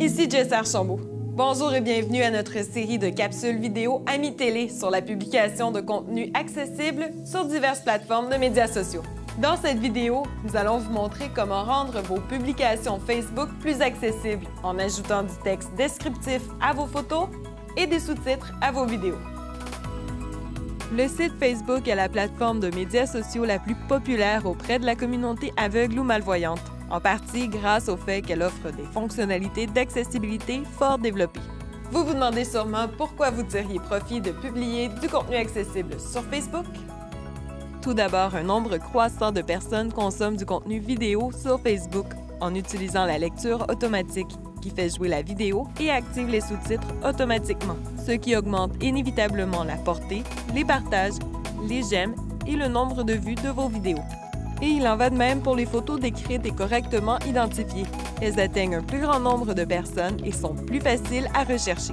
Ici Jess Archambault. Bonjour et bienvenue à notre série de capsules vidéo Ami Télé sur la publication de contenu accessible sur diverses plateformes de médias sociaux. Dans cette vidéo, nous allons vous montrer comment rendre vos publications Facebook plus accessibles en ajoutant du texte descriptif à vos photos et des sous-titres à vos vidéos. Le site Facebook est la plateforme de médias sociaux la plus populaire auprès de la communauté aveugle ou malvoyante en partie grâce au fait qu'elle offre des fonctionnalités d'accessibilité fort développées. Vous vous demandez sûrement pourquoi vous tiriez profit de publier du contenu accessible sur Facebook? Tout d'abord, un nombre croissant de personnes consomment du contenu vidéo sur Facebook en utilisant la lecture automatique qui fait jouer la vidéo et active les sous-titres automatiquement, ce qui augmente inévitablement la portée, les partages, les j'aime et le nombre de vues de vos vidéos. Et il en va de même pour les photos décrites et correctement identifiées. Elles atteignent un plus grand nombre de personnes et sont plus faciles à rechercher.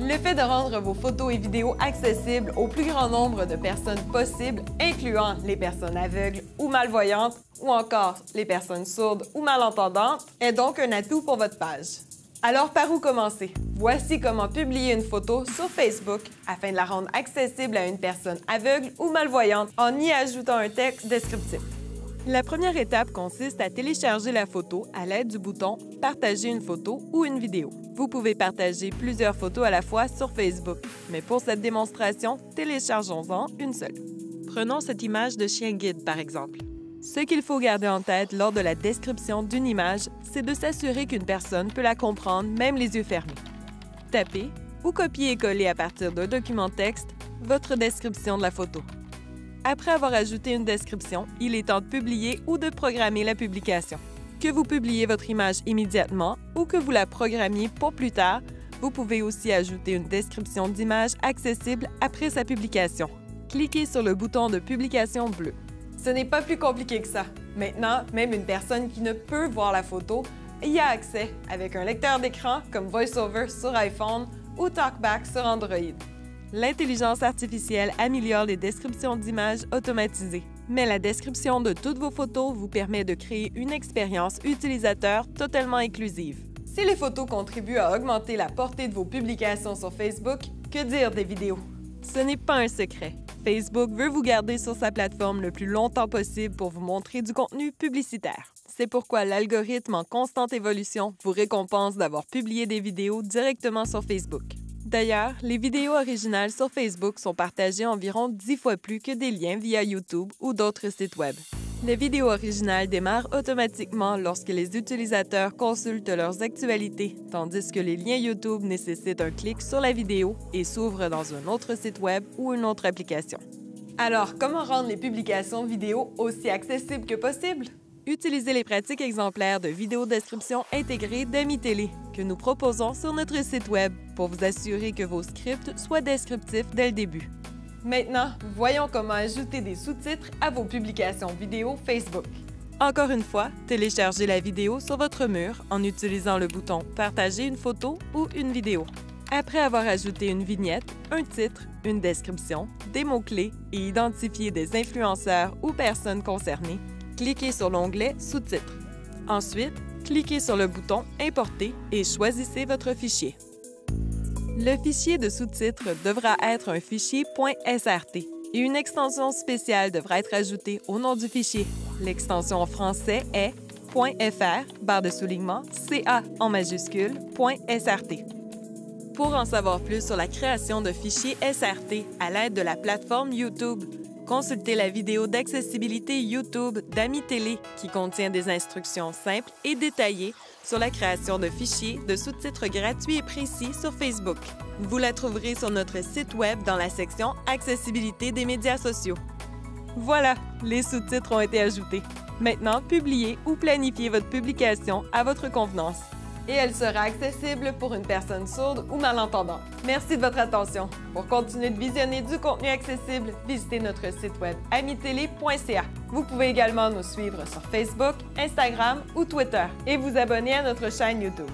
Le fait de rendre vos photos et vidéos accessibles au plus grand nombre de personnes possible, incluant les personnes aveugles ou malvoyantes, ou encore les personnes sourdes ou malentendantes, est donc un atout pour votre page. Alors par où commencer? Voici comment publier une photo sur Facebook afin de la rendre accessible à une personne aveugle ou malvoyante en y ajoutant un texte descriptif. La première étape consiste à télécharger la photo à l'aide du bouton Partager une photo ou une vidéo. Vous pouvez partager plusieurs photos à la fois sur Facebook, mais pour cette démonstration, téléchargeons-en une seule. Prenons cette image de chien guide, par exemple. Ce qu'il faut garder en tête lors de la description d'une image, c'est de s'assurer qu'une personne peut la comprendre même les yeux fermés. Tapez ou copiez et coller à partir d'un document texte votre description de la photo. Après avoir ajouté une description, il est temps de publier ou de programmer la publication. Que vous publiez votre image immédiatement ou que vous la programmiez pour plus tard, vous pouvez aussi ajouter une description d'image accessible après sa publication. Cliquez sur le bouton de publication bleu. Ce n'est pas plus compliqué que ça. Maintenant, même une personne qui ne peut voir la photo y a accès avec un lecteur d'écran comme VoiceOver sur iPhone ou TalkBack sur Android. L'intelligence artificielle améliore les descriptions d'images automatisées, mais la description de toutes vos photos vous permet de créer une expérience utilisateur totalement inclusive. Si les photos contribuent à augmenter la portée de vos publications sur Facebook, que dire des vidéos? Ce n'est pas un secret. Facebook veut vous garder sur sa plateforme le plus longtemps possible pour vous montrer du contenu publicitaire. C'est pourquoi l'algorithme en constante évolution vous récompense d'avoir publié des vidéos directement sur Facebook. D'ailleurs, les vidéos originales sur Facebook sont partagées environ 10 fois plus que des liens via YouTube ou d'autres sites Web. Les vidéos originales démarrent automatiquement lorsque les utilisateurs consultent leurs actualités, tandis que les liens YouTube nécessitent un clic sur la vidéo et s'ouvrent dans un autre site Web ou une autre application. Alors, comment rendre les publications vidéo aussi accessibles que possible? Utilisez les pratiques exemplaires de vidéo description intégrée d'AmiTélé que nous proposons sur notre site Web pour vous assurer que vos scripts soient descriptifs dès le début. Maintenant, voyons comment ajouter des sous-titres à vos publications vidéo Facebook. Encore une fois, téléchargez la vidéo sur votre mur en utilisant le bouton Partager une photo ou une vidéo. Après avoir ajouté une vignette, un titre, une description, des mots-clés et identifié des influenceurs ou personnes concernées, cliquez sur l'onglet Sous-titres. Ensuite, cliquez sur le bouton Importer et choisissez votre fichier. Le fichier de sous-titres devra être un fichier .srt et une extension spéciale devra être ajoutée au nom du fichier. L'extension en français est .fr, barre de soulignement, CA en majuscule, .srt. Pour en savoir plus sur la création de fichiers SRT à l'aide de la plateforme YouTube, Consultez la vidéo d'accessibilité YouTube d'Ami Télé qui contient des instructions simples et détaillées sur la création de fichiers de sous-titres gratuits et précis sur Facebook. Vous la trouverez sur notre site Web dans la section Accessibilité des médias sociaux. Voilà, les sous-titres ont été ajoutés. Maintenant, publiez ou planifiez votre publication à votre convenance et elle sera accessible pour une personne sourde ou malentendante. Merci de votre attention. Pour continuer de visionner du contenu accessible, visitez notre site web amitélé.ca. Vous pouvez également nous suivre sur Facebook, Instagram ou Twitter et vous abonner à notre chaîne YouTube.